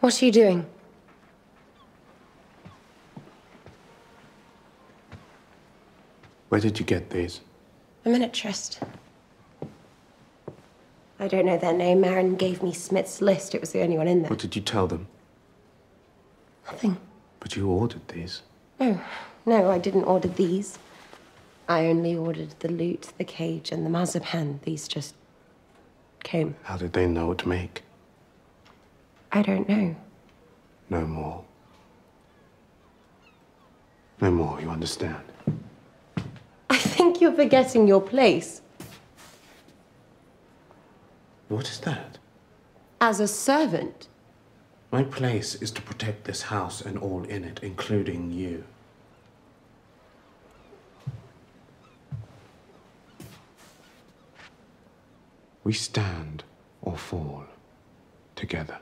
What are you doing? Where did you get these? A miniaturist. I don't know their name. Marin gave me Smit's list. It was the only one in there. What did you tell them? Nothing. But you ordered these. No, no, I didn't order these. I only ordered the lute, the cage, and the marzipan. These just came. How did they know what to make? I don't know. No more. No more, you understand? I think you're forgetting your place What is that? as a servant. My place is to protect this house and all in it, including you. We stand or fall together.